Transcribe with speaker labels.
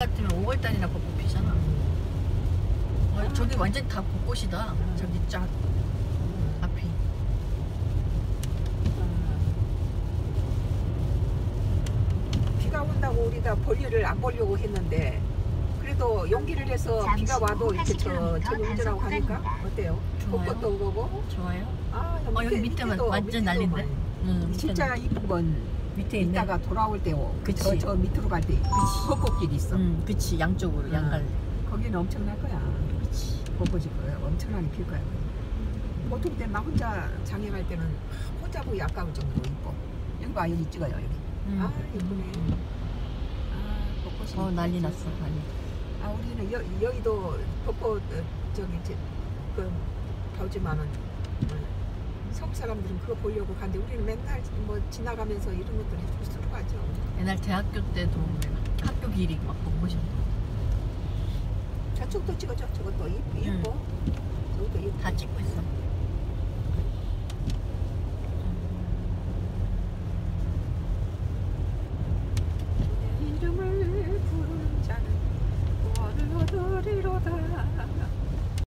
Speaker 1: 같으면 5월달이나 벚꽃 피잖아. 어, 저기 완전 다 벚꽃이다. 저기 쫙 앞이.
Speaker 2: 비가 온다고 우리가 볼일을 안 보려고 했는데 그래도 용기를 내서 비가
Speaker 3: 후
Speaker 2: 와도 이렇게 저
Speaker 3: 80km
Speaker 2: 저기 운전하고 하니까 어때요? 벚꽃도 오고
Speaker 1: 좋아요.
Speaker 2: 아
Speaker 1: 어, 여기 밑에만
Speaker 2: 밑에도,
Speaker 1: 완전
Speaker 2: 밑에도
Speaker 1: 난린데.
Speaker 2: 뭐
Speaker 1: 응,
Speaker 2: 진짜 이쁜 건
Speaker 1: 밑에 있네.
Speaker 2: 이따가 돌아올 때 오.
Speaker 1: 그치.
Speaker 2: 저, 저 밑으로 갈 때 벚꽃길 있어.
Speaker 1: 응, 그치 양쪽으로
Speaker 2: 응.
Speaker 1: 양갈.
Speaker 2: 거기는 엄청날 거야.
Speaker 1: 그치.
Speaker 2: 벚꽃이 거야. 엄청나게 필 거야. 보통 때나 혼자 갈 때는 혼자 보기 아까울 정도로 이뻐. 여기 봐 여기 찍어요 여기.
Speaker 1: 응.
Speaker 2: 아 예쁘네. 아 벚꽃이.
Speaker 1: 어 난리. 났어 난리.
Speaker 2: 아 우리는 여, 여의도 벚꽃 어, 저기 저, 그 어, 서울 사람들은 그거 보려고 가는데 우리는 맨날 뭐 지나가면서 이런 것들 해주고 서로 가죠.
Speaker 1: 옛날 대학교 때도 학교 길이 막 보고 싶고.
Speaker 2: 저쪽도 찍어줘. 저것도 예뻐. 응. 저것도 예뻐.
Speaker 1: 다 찍고 있어. 이름을 부르자는 원을 얻으리로다.